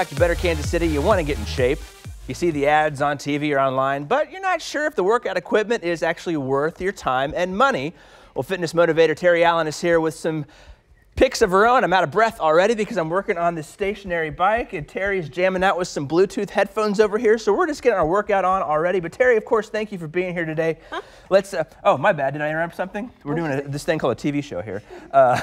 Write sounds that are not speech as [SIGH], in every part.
back to Better Kansas City. You want to get in shape. You see the ads on TV or online, but you're not sure if the workout equipment is actually worth your time and money. Well, fitness motivator Terri Allen is here with some picks of her own. I'm out of breath already because I'm working on this stationary bike and Terri's jamming out with some Bluetooth headphones over here. So we're just getting our workout on already. But Terri, of course, thank you for being here today. Huh? Let's, uh, oh, my bad. Did I interrupt something? We're doing a, this thing called a TV show here. Uh,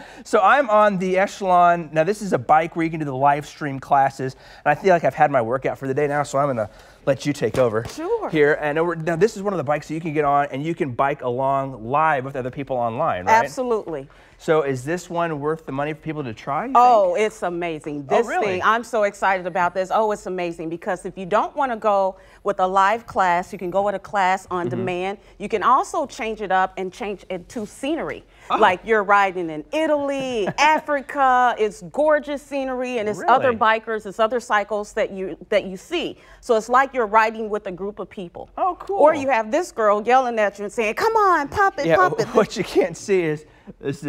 [LAUGHS] so I'm on the Echelon. Now this is a bike where you can do the live stream classes. And I feel like I've had my workout for the day now. So I'm going to let you take over sure. here. And now this is one of the bikes that you can get on and you can bike along live with other people online, right? Absolutely. So is this one worth the money for people to try? Oh, think? it's amazing. Oh, this oh, really? thing, I'm so excited about this. Oh, it's amazing because if you don't want to go with a live class, you can go with a class on mm -hmm. demand. You can also change it up and change it to scenery. Oh. Like you're riding in Italy, [LAUGHS] Africa, it's gorgeous scenery and it's really? other bikers, it's other cycles that you that you see. So it's like you're riding with a group of people. Oh, cool. Or you have this girl yelling at you and saying, "Come on, pump it, yeah, pump it." [LAUGHS] What you can't see is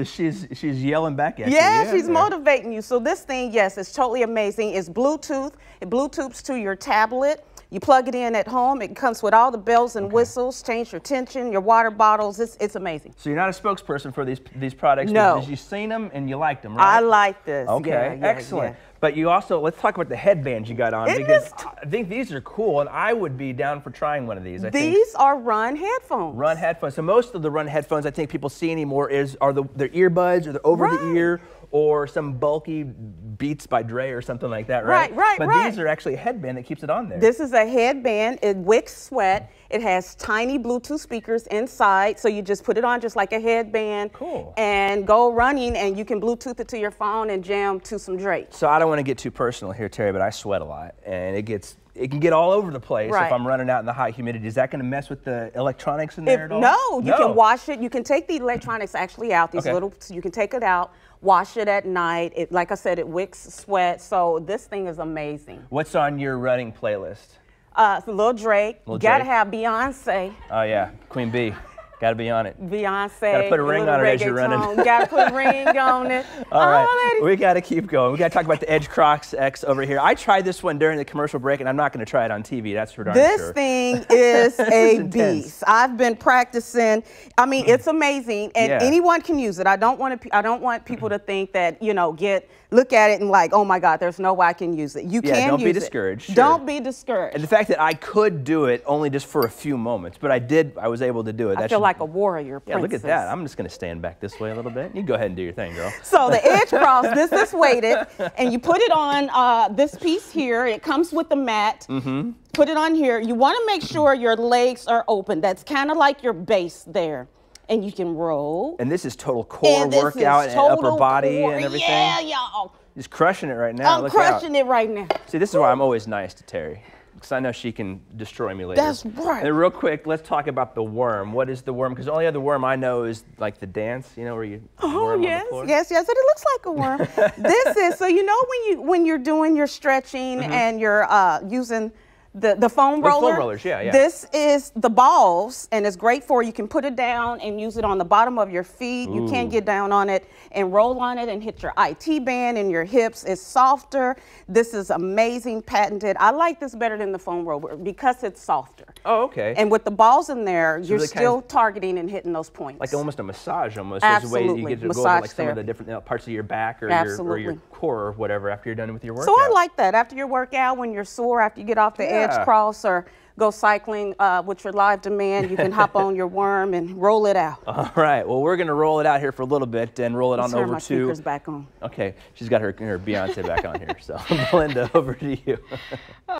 she's she's yelling back at yeah, you. Yeah, she's motivating you. So this thing, yes, it's totally amazing. It's Bluetooth. It Bluetooths to your tablet. You plug it in at home. It comes with all the bells and okay. whistles. Change your tension, your water bottles. It's, it's amazing. So you're not a spokesperson for these these products. No. You've seen them and you liked them, right? I like this. Okay, yeah, yeah, excellent. Yeah. But you also let's talk about the headbands you got on Isn't because I think these are cool, and I would be down for trying one of these. I these think. are Run headphones. Run headphones. So most of the Run headphones I think people see anymore is are the their earbuds or the over right. the ear or some bulky Beats by Dre or something like that, right? Right, right, But right. these are actually a headband that keeps it on there. This is a headband. It wicks sweat. It has tiny Bluetooth speakers inside, so you just put it on just like a headband. Cool. And go running, and you can Bluetooth it to your phone and jam to some Drake. So I don't want to get too personal here, Terri, but I sweat a lot, and it gets it can get all over the place right. if I'm running out in the high humidity. Is that going to mess with the electronics in there if, at all? No, you no. can wash it. You can take the electronics actually out. These okay. little, you can take it out, wash it at night. It, like I said, it wicks sweat. So this thing is amazing. What's on your running playlist? Uh, Lil Drake. Lil Gotta have Beyonce. Oh yeah, Queen B. Got to be on it. Beyonce. Got to put a ring on it as you're running. got to put a [LAUGHS] ring on it. All right. Oh, we got to keep going. We got to talk about the Edge Crocs X over here. I tried this one during the commercial break, and I'm not going to try it on TV. That's for darn this sure. Thing is [LAUGHS] a is beast. I've been practicing. I mean, it's mm. amazing, and yeah. anyone can use it. I don't want to. I don't want people to think that you know get look at it and like, oh my God, there's no way I can use it. You can. yeah, can don't use be discouraged. Sure. Don't be discouraged. And the fact that I could do it only just for a few moments, but I did. I was able to do it. I that feel should, like a warrior. Yeah, look at that. I'm just going to stand back this way a little bit. You go ahead and do your thing, girl. So the [LAUGHS] edge cross, this is weighted, and you put it on uh, this piece here. It comes with the mat. Mm-hmm. Put it on here. You want to make sure your legs are open. That's kind of like your base there. And you can roll. And this is total core and workout and upper body core. and everything. Yeah, y'all. He's crushing it right now. I'm Look crushing out. it right now. See, this is why I'm always nice to Terri. Because I know she can destroy me later. That's right. And real quick, let's talk about the worm. What is the worm? Because the only other worm I know is like the dance, you know, where you oh worm yes, on the floor. yes, yes. And it looks like a worm. [LAUGHS] this is so you know when you when you're doing your stretching Mm-hmm. and you're uh, using the, the foam The roller. foam rollers, yeah, yeah. This is the balls, and it's great for you can put it down and use it on the bottom of your feet. You can get down on it and roll on it and hit your IT band and your hips. It's softer. This is amazing, patented. I like this better than the foam roller because it's softer. Oh, okay. And with the balls in there, you're really kind still of- targeting and hitting those points. like almost a massage almost. There's a way you Absolutely. get to go over Massage like some of the different parts of your back or your, or your core or whatever after you're done with your workout. So I like that. After your workout, when you're sore, after you get off the Yeah. Edge cross or go cycling uh, with your live demand, you can hop on your worm and roll it out. [LAUGHS] All right. Well, we're going to roll it out here for a little bit and roll it Let's on over my to. speakers back on. Okay. She's got her, her Beyonce back on here. So, [LAUGHS] Belinda, over to you. [LAUGHS]